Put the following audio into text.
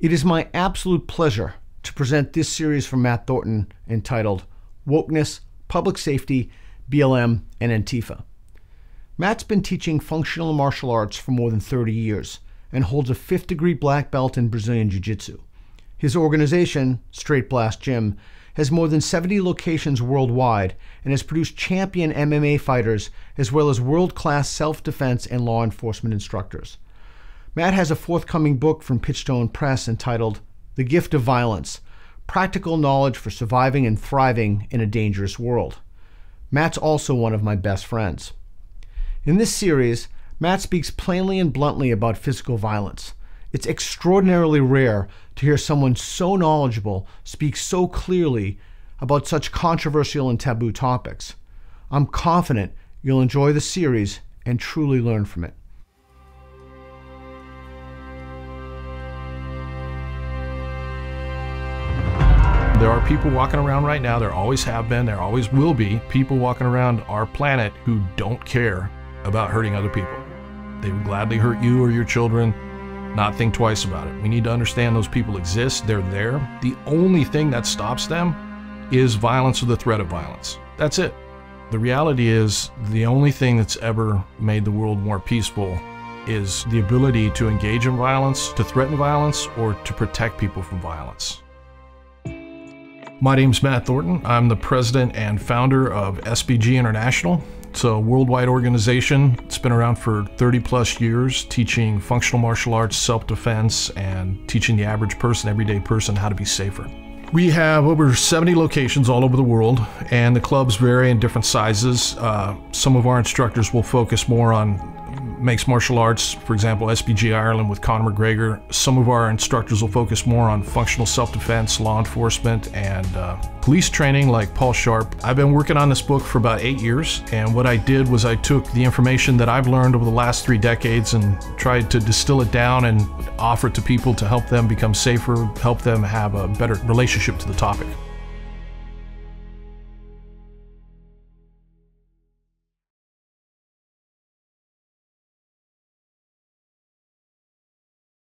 It is my absolute pleasure to present this series from Matt Thornton entitled Wokeness, Public Safety, BLM, and Antifa. Matt's been teaching functional martial arts for more than 30 years and holds a fifth degree black belt in Brazilian Jiu Jitsu. His organization, Straight Blast Gym, has more than 70 locations worldwide and has produced champion MMA fighters as well as world class self defense and law enforcement instructors. Matt has a forthcoming book from Pitchstone Press entitled The Gift of Violence Practical Knowledge for Surviving and Thriving in a Dangerous World. Matt's also one of my best friends. In this series, Matt speaks plainly and bluntly about physical violence. It's extraordinarily rare to hear someone so knowledgeable speak so clearly about such controversial and taboo topics. I'm confident you'll enjoy the series and truly learn from it. There are people walking around right now, there always have been, there always will be people walking around our planet who don't care about hurting other people. They would gladly hurt you or your children, not think twice about it. We need to understand those people exist, they're there. The only thing that stops them is violence or the threat of violence. That's it. The reality is, the only thing that's ever made the world more peaceful is the ability to engage in violence, to threaten violence, or to protect people from violence. My name's Matt Thornton. I'm the president and founder of SBG International. It's a worldwide organization. It's been around for 30 plus years, teaching functional martial arts, self defense, and teaching the average person, everyday person, how to be safer. We have over 70 locations all over the world, and the clubs vary in different sizes. Uh, some of our instructors will focus more on mixed martial arts, for example, SBG Ireland with Conor McGregor. Some of our instructors will focus more on functional self-defense, law enforcement, and uh, police training like Paul Sharp. I've been working on this book for about eight years, and what I did was I took the information that I've learned over the last three decades and tried to distill it down and offer it to people to help them become safer, help them have a better relationship to the topic.